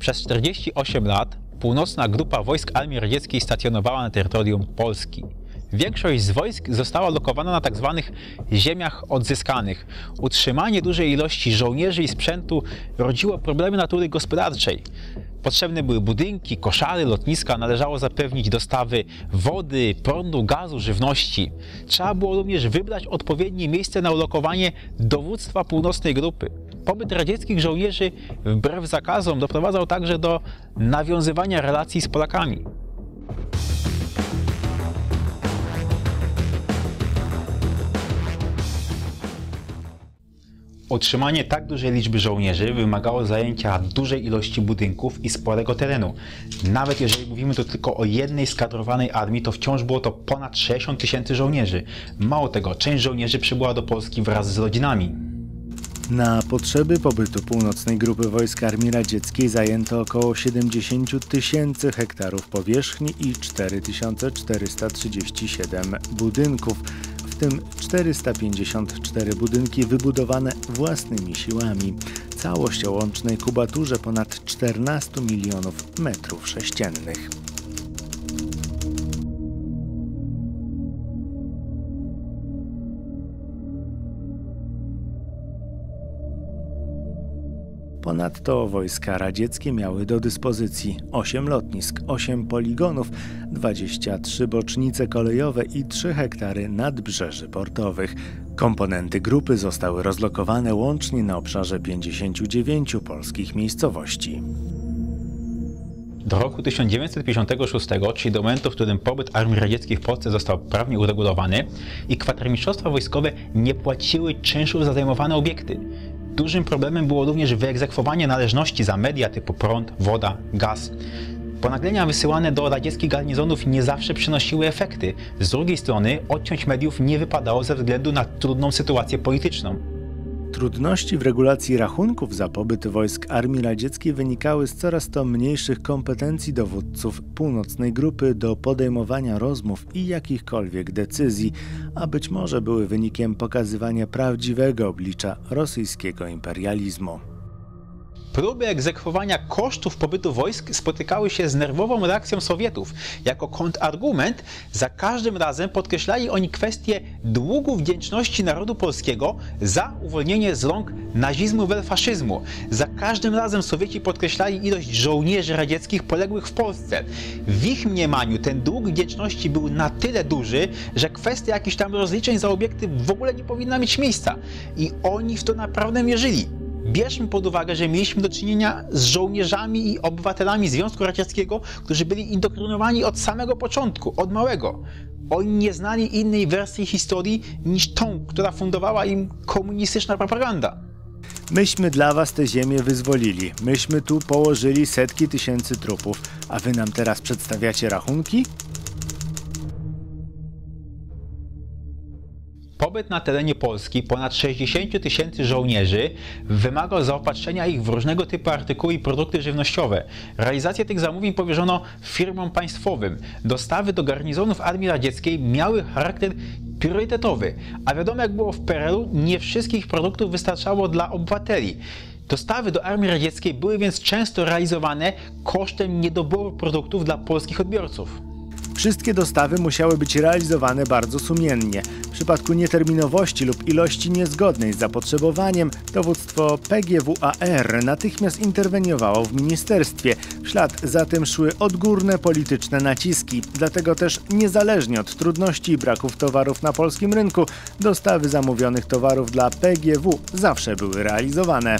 Przez 48 lat północna grupa wojsk Armii Radzieckiej stacjonowała na terytorium Polski. Większość z wojsk została lokowana na tzw. ziemiach odzyskanych. Utrzymanie dużej ilości żołnierzy i sprzętu rodziło problemy natury gospodarczej. Potrzebne były budynki, koszary, lotniska, należało zapewnić dostawy wody, prądu, gazu, żywności. Trzeba było również wybrać odpowiednie miejsce na ulokowanie dowództwa północnej grupy. Pobyt radzieckich żołnierzy wbrew zakazom doprowadzał także do nawiązywania relacji z Polakami. Utrzymanie tak dużej liczby żołnierzy wymagało zajęcia dużej ilości budynków i sporego terenu. Nawet jeżeli mówimy tu tylko o jednej skadrowanej armii, to wciąż było to ponad 60 tysięcy żołnierzy. Mało tego, część żołnierzy przybyła do Polski wraz z rodzinami. Na potrzeby pobytu północnej grupy wojsk Armii Radzieckiej zajęto około 70 tysięcy hektarów powierzchni i 4437 budynków, w tym 454 budynki wybudowane własnymi siłami. Całość o łącznej kubaturze ponad 14 milionów metrów sześciennych. Ponadto wojska radzieckie miały do dyspozycji 8 lotnisk, 8 poligonów, 23 bocznice kolejowe i 3 hektary nadbrzeży portowych. Komponenty grupy zostały rozlokowane łącznie na obszarze 59 polskich miejscowości. Do roku 1956, czyli do momentu, w którym pobyt Armii Radzieckiej w Polsce został prawnie uregulowany i kwatermistrzostwa wojskowe nie płaciły czynszów za zajmowane obiekty. Dużym problemem było również wyegzekwowanie należności za media typu prąd, woda, gaz. Ponaglenia wysyłane do radzieckich garnizonów nie zawsze przynosiły efekty. Z drugiej strony odciąć mediów nie wypadało ze względu na trudną sytuację polityczną. Trudności w regulacji rachunków za pobyt wojsk Armii Radzieckiej wynikały z coraz to mniejszych kompetencji dowódców północnej grupy do podejmowania rozmów i jakichkolwiek decyzji, a być może były wynikiem pokazywania prawdziwego oblicza rosyjskiego imperializmu. Próby egzekwowania kosztów pobytu wojsk spotykały się z nerwową reakcją Sowietów. Jako kontrargument za każdym razem podkreślali oni kwestię długu wdzięczności narodu polskiego za uwolnienie z rąk nazizmu i faszyzmu. Za każdym razem Sowieci podkreślali ilość żołnierzy radzieckich poległych w Polsce. W ich mniemaniu ten dług wdzięczności był na tyle duży, że kwestia jakichś tam rozliczeń za obiekty w ogóle nie powinna mieć miejsca. I oni w to naprawdę mierzyli. Bierzmy pod uwagę, że mieliśmy do czynienia z żołnierzami i obywatelami Związku Radzieckiego, którzy byli indoktrynowani od samego początku, od małego. Oni nie znali innej wersji historii niż tą, która fundowała im komunistyczna propaganda. Myśmy dla was tę ziemię wyzwolili, myśmy tu położyli setki tysięcy trupów, a wy nam teraz przedstawiacie rachunki? Pobyt na terenie Polski ponad 60 tysięcy żołnierzy wymagał zaopatrzenia ich w różnego typu artykuły i produkty żywnościowe. Realizację tych zamówień powierzono firmom państwowym. Dostawy do garnizonów Armii Radzieckiej miały charakter priorytetowy, a wiadomo jak było w PRL-u, nie wszystkich produktów wystarczało dla obywateli. Dostawy do Armii Radzieckiej były więc często realizowane kosztem niedoboru produktów dla polskich odbiorców. Wszystkie dostawy musiały być realizowane bardzo sumiennie. W przypadku nieterminowości lub ilości niezgodnej z zapotrzebowaniem, dowództwo PGWAR natychmiast interweniowało w ministerstwie. W ślad za tym szły odgórne polityczne naciski. Dlatego też niezależnie od trudności i braków towarów na polskim rynku, dostawy zamówionych towarów dla PGW zawsze były realizowane.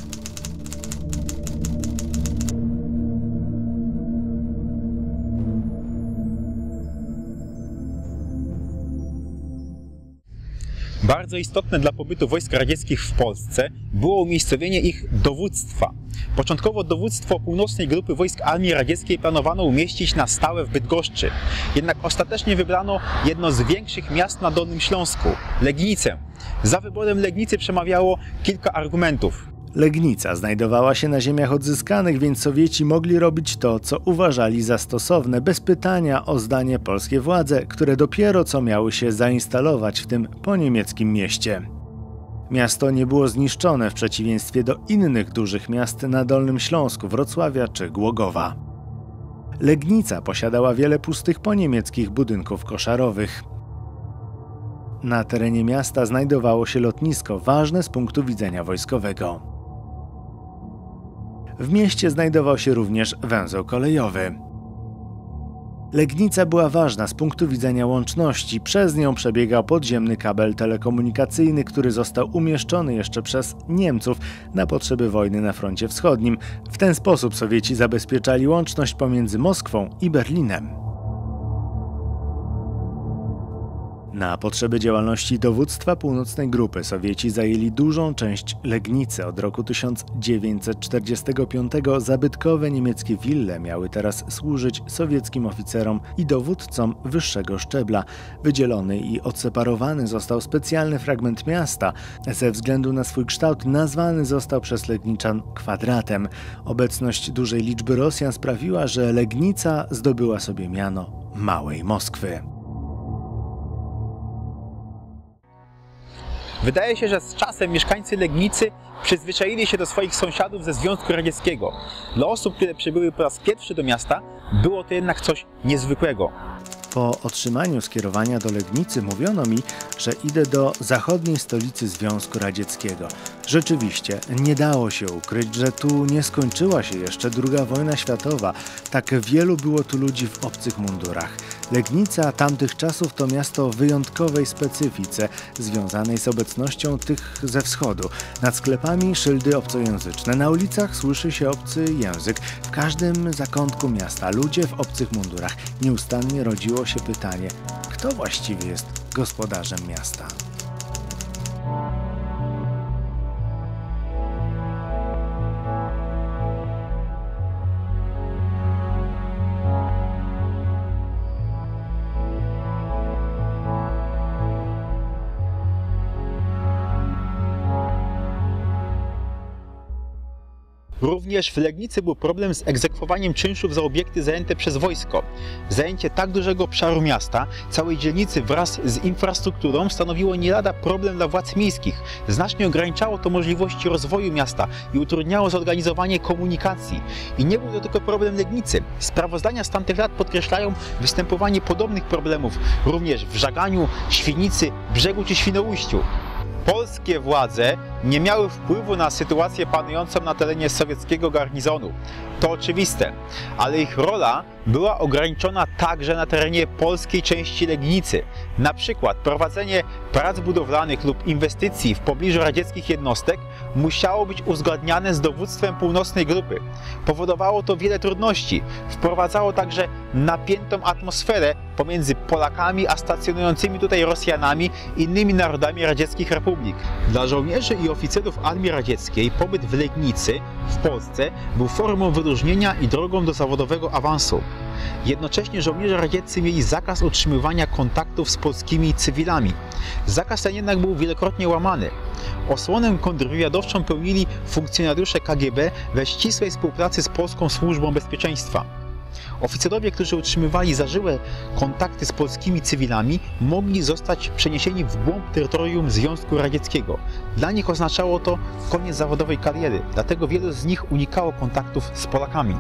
Bardzo istotne dla pobytu wojsk radzieckich w Polsce było umiejscowienie ich dowództwa. Początkowo dowództwo północnej grupy wojsk Armii Radzieckiej planowano umieścić na stałe w Bydgoszczy. Jednak ostatecznie wybrano jedno z większych miast na Dolnym Śląsku Legnicę. Za wyborem Legnicy przemawiało kilka argumentów. Legnica znajdowała się na ziemiach odzyskanych, więc Sowieci mogli robić to, co uważali za stosowne, bez pytania o zdanie polskie władze, które dopiero co miały się zainstalować w tym poniemieckim mieście. Miasto nie było zniszczone w przeciwieństwie do innych dużych miast na Dolnym Śląsku, Wrocławia czy Głogowa. Legnica posiadała wiele pustych poniemieckich budynków koszarowych. Na terenie miasta znajdowało się lotnisko, ważne z punktu widzenia wojskowego. W mieście znajdował się również węzeł kolejowy. Legnica była ważna z punktu widzenia łączności. Przez nią przebiegał podziemny kabel telekomunikacyjny, który został umieszczony jeszcze przez Niemców na potrzeby wojny na froncie wschodnim. W ten sposób Sowieci zabezpieczali łączność pomiędzy Moskwą i Berlinem. Na potrzeby działalności dowództwa północnej grupy Sowieci zajęli dużą część Legnicy. Od roku 1945 zabytkowe niemieckie wille miały teraz służyć sowieckim oficerom i dowódcom wyższego szczebla. Wydzielony i odseparowany został specjalny fragment miasta. Ze względu na swój kształt nazwany został przez Legniczan kwadratem. Obecność dużej liczby Rosjan sprawiła, że Legnica zdobyła sobie miano Małej Moskwy. Wydaje się, że z czasem mieszkańcy Legnicy przyzwyczaili się do swoich sąsiadów ze Związku Radzieckiego. Dla osób, które przybyły po raz pierwszy do miasta, było to jednak coś niezwykłego. Po otrzymaniu skierowania do Legnicy mówiono mi, że idę do zachodniej stolicy Związku Radzieckiego. Rzeczywiście, nie dało się ukryć, że tu nie skończyła się jeszcze II wojna światowa. Tak wielu było tu ludzi w obcych mundurach. Legnica tamtych czasów to miasto wyjątkowej specyfice, związanej z obecnością tych ze wschodu. Nad sklepami szyldy obcojęzyczne, na ulicach słyszy się obcy język. W każdym zakątku miasta ludzie w obcych mundurach. Nieustannie rodziło się pytanie, kto właściwie jest gospodarzem miasta? Również w Legnicy był problem z egzekwowaniem czynszów za obiekty zajęte przez wojsko. Zajęcie tak dużego obszaru miasta, całej dzielnicy wraz z infrastrukturą stanowiło nie lada problem dla władz miejskich. Znacznie ograniczało to możliwości rozwoju miasta i utrudniało zorganizowanie komunikacji. I nie był to tylko problem Legnicy. Sprawozdania z tamtych lat podkreślają występowanie podobnych problemów również w Żaganiu, Świnicy, Brzegu czy Świnoujściu. Polskie władze nie miały wpływu na sytuację panującą na terenie sowieckiego garnizonu. To oczywiste, ale ich rola była ograniczona także na terenie polskiej części Legnicy. Na przykład prowadzenie prac budowlanych lub inwestycji w pobliżu radzieckich jednostek musiało być uzgadniane z dowództwem północnej grupy. Powodowało to wiele trudności. Wprowadzało także napiętą atmosferę pomiędzy Polakami a stacjonującymi tutaj Rosjanami i innymi narodami radzieckich republik. Dla żołnierzy i oficerów Armii Radzieckiej pobyt w Legnicy w Polsce był formą wyróżnienia i drogą do zawodowego awansu. Jednocześnie żołnierze radzieccy mieli zakaz utrzymywania kontaktów z polskimi cywilami. Zakaz ten jednak był wielokrotnie łamany. Osłonę kontrwywiadowczą pełnili funkcjonariusze KGB we ścisłej współpracy z Polską Służbą Bezpieczeństwa. Oficerowie, którzy utrzymywali zażyłe kontakty z polskimi cywilami, mogli zostać przeniesieni w głąb terytorium Związku Radzieckiego. Dla nich oznaczało to koniec zawodowej kariery, dlatego wielu z nich unikało kontaktów z Polakami.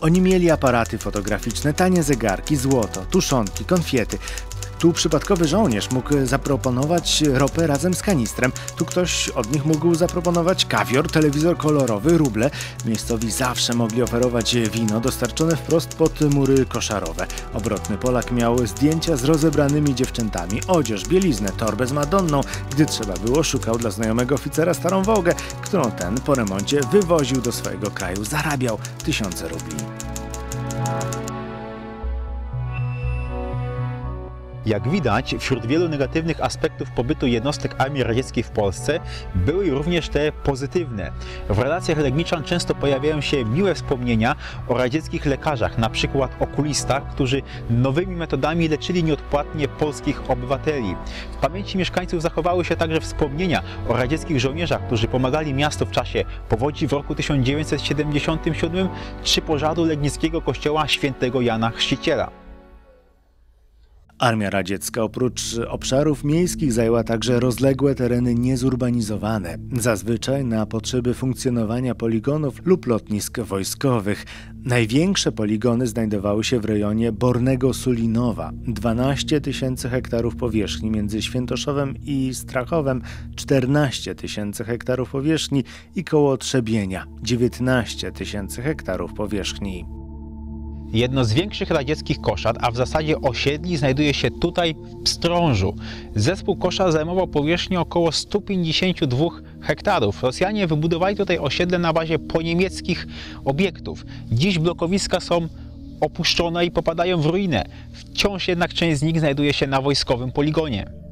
Oni mieli aparaty fotograficzne, tanie zegarki, złoto, tuszonki, konfiety. Tu przypadkowy żołnierz mógł zaproponować ropę razem z kanistrem. Tu ktoś od nich mógł zaproponować kawior, telewizor kolorowy, ruble. Miejscowi zawsze mogli oferować wino dostarczone wprost pod mury koszarowe. Obrotny Polak miał zdjęcia z rozebranymi dziewczętami, odzież, bieliznę, torbę z Madonną. Gdy trzeba było, szukał dla znajomego oficera starą Wołgę, którą ten po remoncie wywoził do swojego kraju. Zarabiał tysiące rubli. Jak widać, wśród wielu negatywnych aspektów pobytu jednostek Armii Radzieckiej w Polsce były również te pozytywne. W relacjach Legniczan często pojawiają się miłe wspomnienia o radzieckich lekarzach, na przykład okulistach, którzy nowymi metodami leczyli nieodpłatnie polskich obywateli. W pamięci mieszkańców zachowały się także wspomnienia o radzieckich żołnierzach, którzy pomagali miastu w czasie powodzi w roku 1977 czy pożaru legnickiego kościoła świętego Jana Chrzciciela. Armia radziecka oprócz obszarów miejskich zajęła także rozległe tereny niezurbanizowane, zazwyczaj na potrzeby funkcjonowania poligonów lub lotnisk wojskowych. Największe poligony znajdowały się w rejonie Bornego Sulinowa 12 tysięcy hektarów powierzchni między Świętoszowem i Strachowem, 14 tysięcy hektarów powierzchni i koło Trzebienia 19 tysięcy hektarów powierzchni. Jedno z większych radzieckich koszar, a w zasadzie osiedli, znajduje się tutaj w Strążu. Zespół koszar zajmował powierzchnię około 152 hektarów. Rosjanie wybudowali tutaj osiedle na bazie poniemieckich obiektów. Dziś blokowiska są opuszczone i popadają w ruinę. Wciąż jednak część z nich znajduje się na wojskowym poligonie.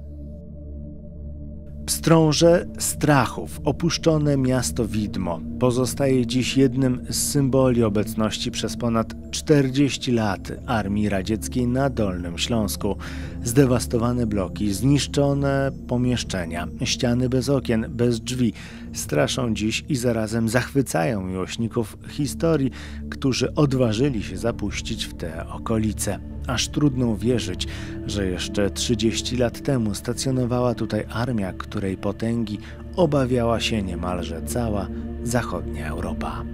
Pstrąże Strachów, opuszczone miasto widmo, pozostaje dziś jednym z symboli obecności przez ponad 40 lat Armii Radzieckiej na Dolnym Śląsku. Zdewastowane bloki, zniszczone pomieszczenia, ściany bez okien, bez drzwi straszą dziś i zarazem zachwycają miłośników historii, którzy odważyli się zapuścić w te okolice. Aż trudno uwierzyć, że jeszcze 30 lat temu stacjonowała tutaj armia, której potęgi obawiała się niemalże cała zachodnia Europa.